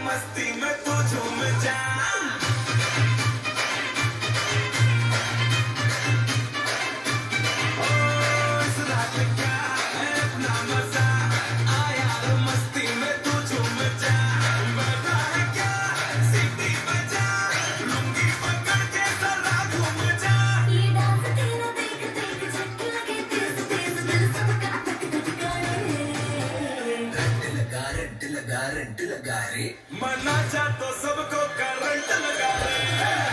मस्ती में तुझ में लगा रेंट लगा रे। मना जा तो सबको करंट लगा रे।